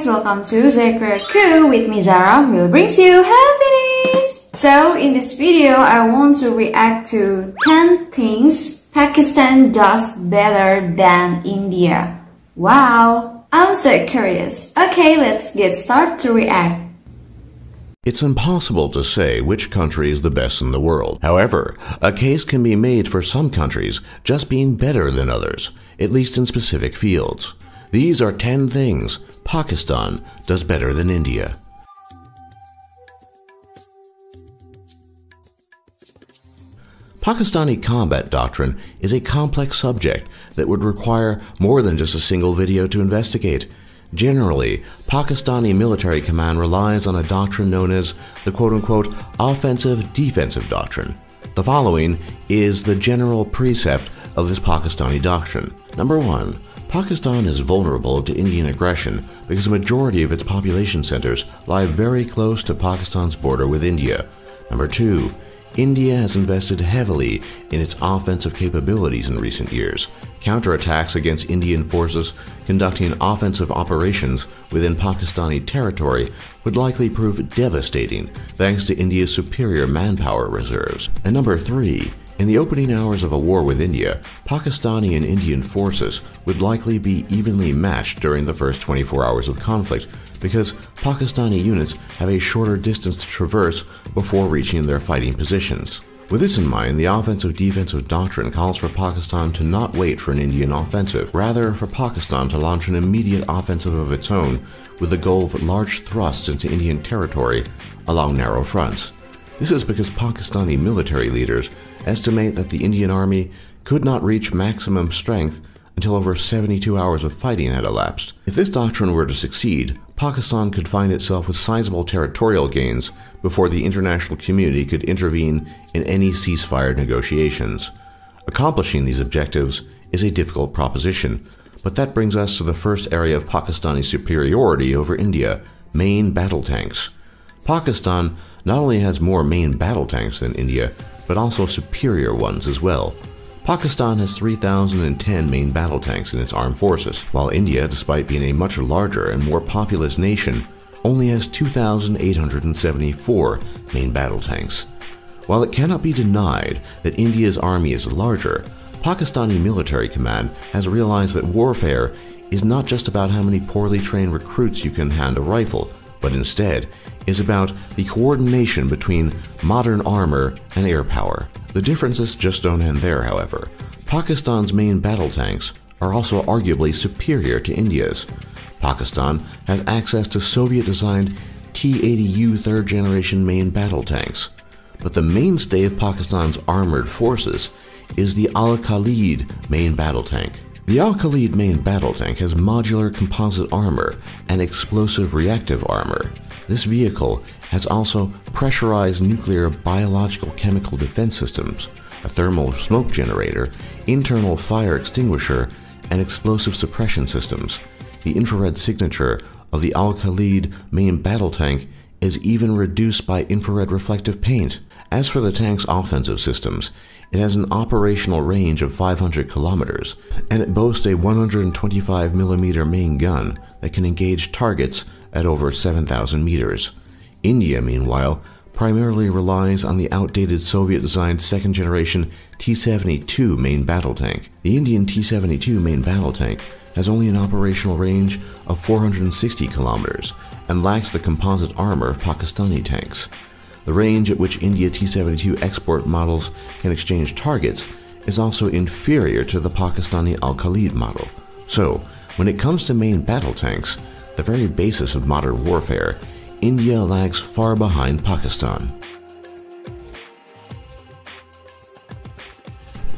guys, welcome to Zaraku Raku with me Zara, will brings you happiness. So in this video, I want to react to 10 things Pakistan does better than India. Wow, I'm so curious. Okay, let's get started to react. It's impossible to say which country is the best in the world. However, a case can be made for some countries just being better than others, at least in specific fields. These are 10 things Pakistan does better than India. Pakistani combat doctrine is a complex subject that would require more than just a single video to investigate. Generally, Pakistani military command relies on a doctrine known as the quote-unquote offensive-defensive doctrine. The following is the general precept of this Pakistani doctrine. Number 1. Pakistan is vulnerable to Indian aggression because a majority of its population centers lie very close to Pakistan's border with India. Number 2. India has invested heavily in its offensive capabilities in recent years. Counterattacks against Indian forces conducting offensive operations within Pakistani territory would likely prove devastating thanks to India's superior manpower reserves. And number three, in the opening hours of a war with India, Pakistani and Indian forces would likely be evenly matched during the first 24 hours of conflict because Pakistani units have a shorter distance to traverse before reaching their fighting positions. With this in mind, the offensive defensive doctrine calls for Pakistan to not wait for an Indian offensive, rather for Pakistan to launch an immediate offensive of its own with the goal of large thrusts into Indian territory along narrow fronts. This is because Pakistani military leaders estimate that the Indian Army could not reach maximum strength until over 72 hours of fighting had elapsed. If this doctrine were to succeed, Pakistan could find itself with sizable territorial gains before the international community could intervene in any ceasefire negotiations. Accomplishing these objectives is a difficult proposition, but that brings us to the first area of Pakistani superiority over India main battle tanks. Pakistan not only has more main battle tanks than India, but also superior ones as well. Pakistan has 3,010 main battle tanks in its armed forces, while India, despite being a much larger and more populous nation, only has 2,874 main battle tanks. While it cannot be denied that India's army is larger, Pakistani military command has realized that warfare is not just about how many poorly trained recruits you can hand a rifle, but instead is about the coordination between modern armor and air power. The differences just don't end there, however. Pakistan's main battle tanks are also arguably superior to India's. Pakistan has access to Soviet-designed T-80U third-generation main battle tanks, but the mainstay of Pakistan's armored forces is the Al-Khalid main battle tank. The Al-Khalid main battle tank has modular composite armor and explosive reactive armor. This vehicle has also pressurized nuclear biological chemical defense systems, a thermal smoke generator, internal fire extinguisher, and explosive suppression systems. The infrared signature of the Al-Khalid main battle tank is even reduced by infrared reflective paint. As for the tank's offensive systems, it has an operational range of 500 kilometers, and it boasts a 125mm main gun that can engage targets at over 7,000 meters. India, meanwhile, primarily relies on the outdated Soviet-designed second-generation T-72 main battle tank. The Indian T-72 main battle tank has only an operational range of 460 kilometers and lacks the composite armor of Pakistani tanks. The range at which India T-72 export models can exchange targets is also inferior to the Pakistani Al-Khalid model. So, when it comes to main battle tanks, the very basis of modern warfare, India lags far behind Pakistan.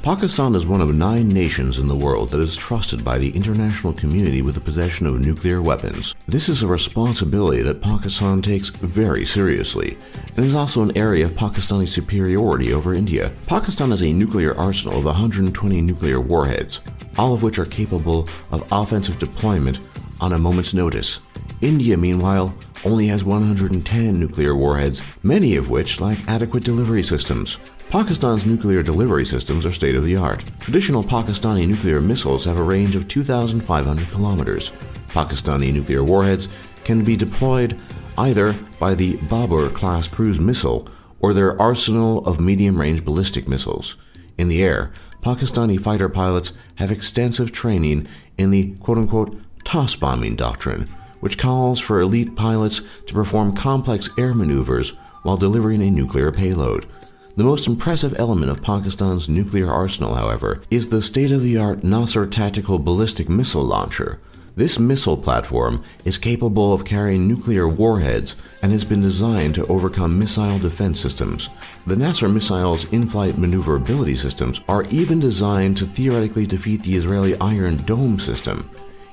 Pakistan is one of nine nations in the world that is trusted by the international community with the possession of nuclear weapons. This is a responsibility that Pakistan takes very seriously, and is also an area of Pakistani superiority over India. Pakistan has a nuclear arsenal of 120 nuclear warheads, all of which are capable of offensive deployment on a moment's notice. India, meanwhile, only has 110 nuclear warheads, many of which lack adequate delivery systems. Pakistan's nuclear delivery systems are state of the art. Traditional Pakistani nuclear missiles have a range of 2,500 kilometers. Pakistani nuclear warheads can be deployed either by the Babur class cruise missile or their arsenal of medium range ballistic missiles. In the air, Pakistani fighter pilots have extensive training in the quote unquote toss bombing doctrine, which calls for elite pilots to perform complex air maneuvers while delivering a nuclear payload. The most impressive element of Pakistan's nuclear arsenal, however, is the state of the art Nasr tactical ballistic missile launcher. This missile platform is capable of carrying nuclear warheads and has been designed to overcome missile defense systems. The Nasr missile's in flight maneuverability systems are even designed to theoretically defeat the Israeli Iron Dome system.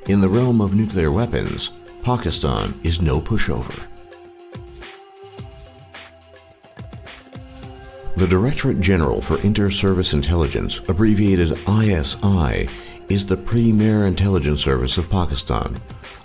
In the realm of nuclear weapons, Pakistan is no pushover. The Directorate General for Inter-Service Intelligence, abbreviated ISI, is the premier intelligence service of Pakistan.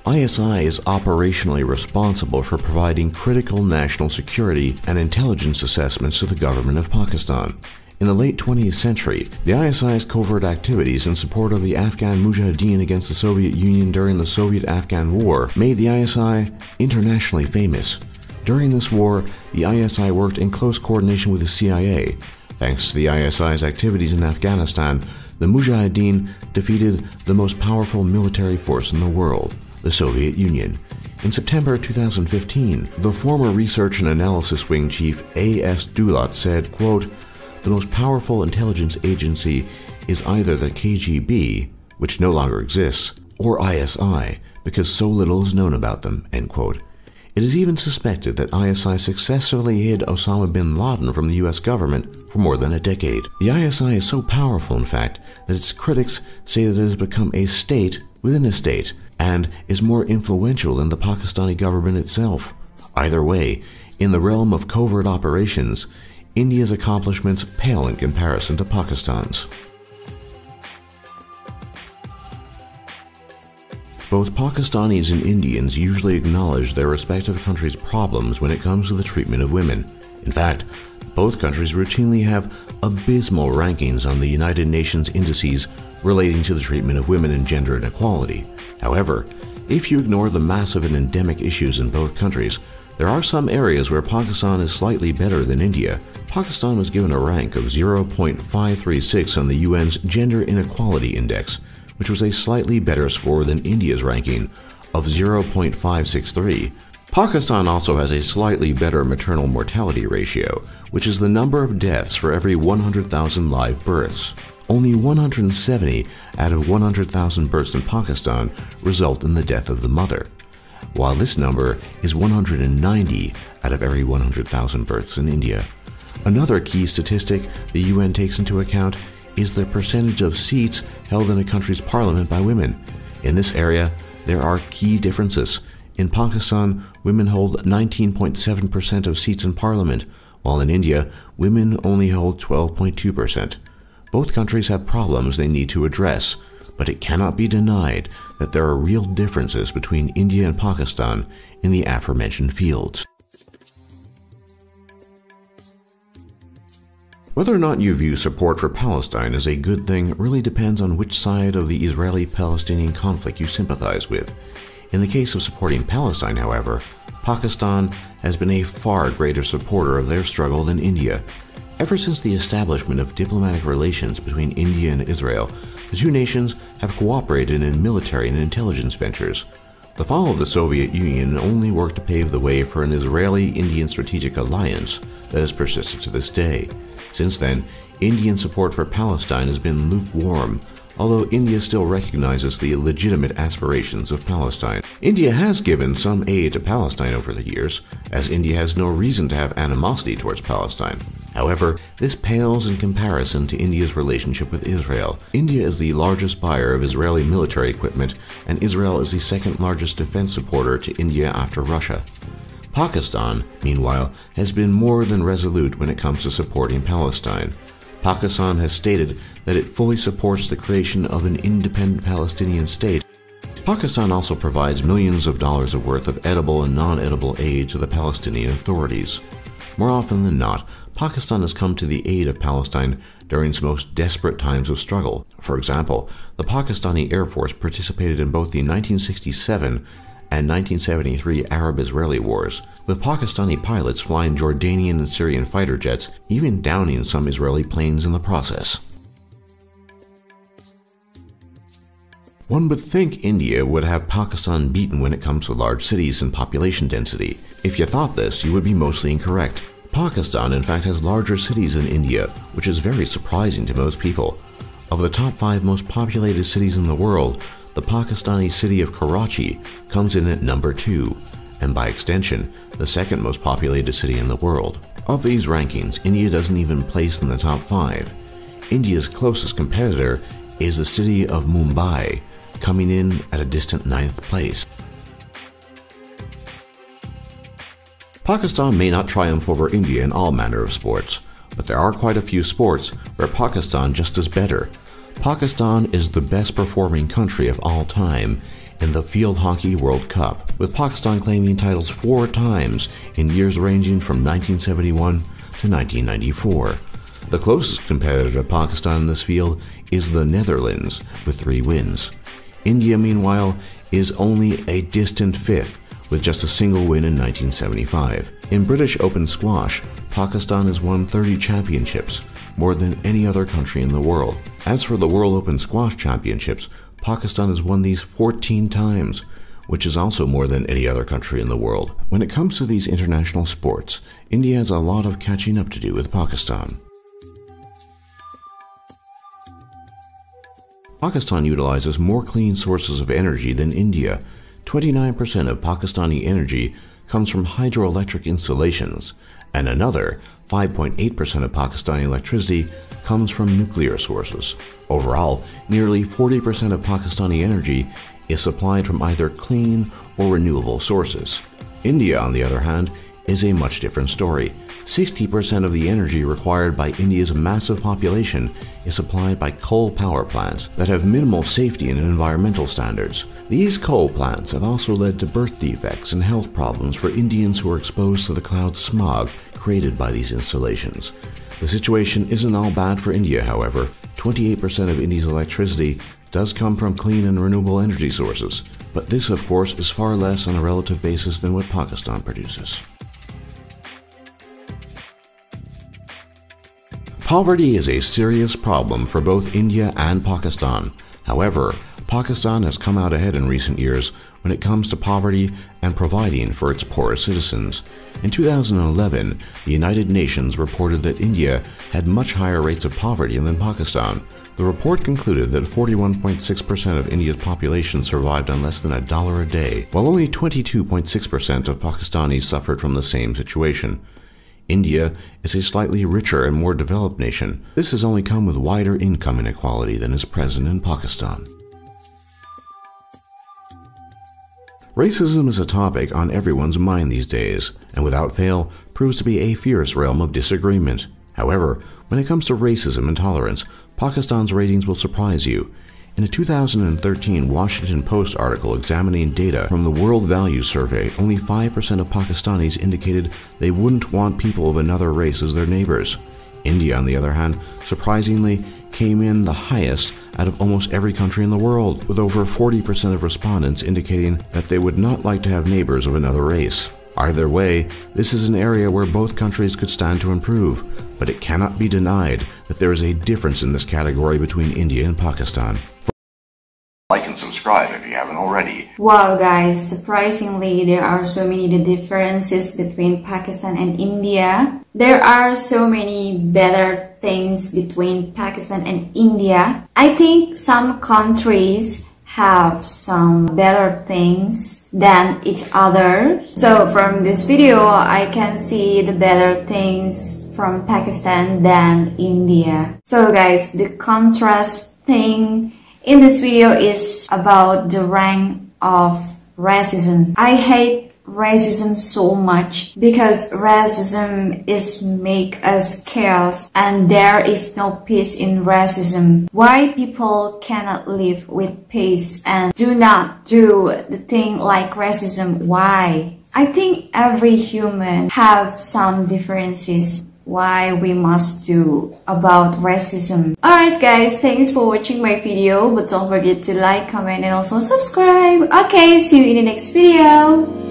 ISI is operationally responsible for providing critical national security and intelligence assessments to the government of Pakistan. In the late 20th century, the ISI's covert activities in support of the Afghan Mujahideen against the Soviet Union during the Soviet Afghan War made the ISI internationally famous. During this war, the ISI worked in close coordination with the CIA. Thanks to the ISI's activities in Afghanistan, the Mujahideen defeated the most powerful military force in the world, the Soviet Union. In September 2015, the former Research and Analysis Wing Chief A.S. Dulat said, quote, The most powerful intelligence agency is either the KGB, which no longer exists, or ISI, because so little is known about them, end quote. It is even suspected that ISI successfully hid Osama bin Laden from the US government for more than a decade. The ISI is so powerful, in fact, that its critics say that it has become a state within a state and is more influential than the Pakistani government itself. Either way, in the realm of covert operations, India's accomplishments pale in comparison to Pakistan's. Both Pakistanis and Indians usually acknowledge their respective countries' problems when it comes to the treatment of women. In fact, both countries routinely have abysmal rankings on the United Nations indices relating to the treatment of women and gender inequality. However, if you ignore the massive and endemic issues in both countries, there are some areas where Pakistan is slightly better than India. Pakistan was given a rank of 0.536 on the UN's Gender Inequality Index, which was a slightly better score than India's ranking of 0.563. Pakistan also has a slightly better maternal mortality ratio, which is the number of deaths for every 100,000 live births. Only 170 out of 100,000 births in Pakistan result in the death of the mother, while this number is 190 out of every 100,000 births in India. Another key statistic the UN takes into account is the percentage of seats held in a country's parliament by women. In this area, there are key differences. In Pakistan, women hold 19.7% of seats in parliament, while in India, women only hold 12.2%. Both countries have problems they need to address, but it cannot be denied that there are real differences between India and Pakistan in the aforementioned fields. Whether or not you view support for Palestine as a good thing really depends on which side of the Israeli Palestinian conflict you sympathize with. In the case of supporting Palestine, however, Pakistan has been a far greater supporter of their struggle than India. Ever since the establishment of diplomatic relations between India and Israel, the two nations have cooperated in military and intelligence ventures. The fall of the Soviet Union only worked to pave the way for an Israeli Indian strategic alliance that has persisted to this day. Since then, Indian support for Palestine has been lukewarm, although India still recognizes the legitimate aspirations of Palestine. India has given some aid to Palestine over the years, as India has no reason to have animosity towards Palestine. However, this pales in comparison to India's relationship with Israel. India is the largest buyer of Israeli military equipment, and Israel is the second largest defense supporter to India after Russia. Pakistan, meanwhile, has been more than resolute when it comes to supporting Palestine. Pakistan has stated that it fully supports the creation of an independent Palestinian state. Pakistan also provides millions of dollars of worth of edible and non-edible aid to the Palestinian authorities. More often than not, Pakistan has come to the aid of Palestine during its most desperate times of struggle. For example, the Pakistani Air Force participated in both the 1967 and 1973 Arab-Israeli wars, with Pakistani pilots flying Jordanian and Syrian fighter jets, even downing some Israeli planes in the process. One would think India would have Pakistan beaten when it comes to large cities and population density. If you thought this, you would be mostly incorrect. Pakistan, in fact, has larger cities than India, which is very surprising to most people. Of the top five most populated cities in the world, the Pakistani city of Karachi comes in at number two, and by extension, the second most populated city in the world. Of these rankings, India doesn't even place in the top five. India's closest competitor is the city of Mumbai, coming in at a distant ninth place. Pakistan may not triumph over India in all manner of sports, but there are quite a few sports where Pakistan just is better. Pakistan is the best performing country of all time in the Field Hockey World Cup, with Pakistan claiming titles four times in years ranging from 1971 to 1994. The closest competitor to Pakistan in this field is the Netherlands, with three wins. India, meanwhile, is only a distant fifth, with just a single win in 1975. In British Open squash, Pakistan has won 30 championships, more than any other country in the world. As for the World Open Squash Championships, Pakistan has won these 14 times, which is also more than any other country in the world. When it comes to these international sports, India has a lot of catching up to do with Pakistan. Pakistan utilizes more clean sources of energy than India. 29% of Pakistani energy comes from hydroelectric installations, and another 5.8% of Pakistani electricity comes from nuclear sources. Overall, nearly 40% of Pakistani energy is supplied from either clean or renewable sources. India, on the other hand, is a much different story. 60% of the energy required by India's massive population is supplied by coal power plants that have minimal safety and environmental standards. These coal plants have also led to birth defects and health problems for Indians who are exposed to the cloud smog created by these installations. The situation isn't all bad for India, however. 28% of India's electricity does come from clean and renewable energy sources, but this, of course, is far less on a relative basis than what Pakistan produces. Poverty is a serious problem for both India and Pakistan. However, Pakistan has come out ahead in recent years when it comes to poverty and providing for its poorest citizens. In 2011, the United Nations reported that India had much higher rates of poverty than Pakistan. The report concluded that 41.6% of India's population survived on less than a dollar a day, while only 22.6% of Pakistanis suffered from the same situation. India is a slightly richer and more developed nation. This has only come with wider income inequality than is present in Pakistan. Racism is a topic on everyone's mind these days, and without fail proves to be a fierce realm of disagreement. However, when it comes to racism and tolerance, Pakistan's ratings will surprise you. In a 2013 Washington Post article examining data from the World Values Survey, only 5% of Pakistanis indicated they wouldn't want people of another race as their neighbors. India, on the other hand, surprisingly came in the highest out of almost every country in the world, with over 40% of respondents indicating that they would not like to have neighbors of another race. Either way, this is an area where both countries could stand to improve, but it cannot be denied that there is a difference in this category between India and Pakistan. Like and subscribe if you haven't already. Wow guys, surprisingly there are so many differences between Pakistan and India. There are so many better things between Pakistan and India. I think some countries have some better things than each other. So from this video, I can see the better things from Pakistan than India. So guys, the contrast thing in this video is about the rank of racism. I hate racism so much because racism is make us chaos and there is no peace in racism. Why people cannot live with peace and do not do the thing like racism? Why? I think every human have some differences why we must do about racism. Alright guys, thanks for watching my video but don't forget to like, comment and also subscribe. Okay, see you in the next video.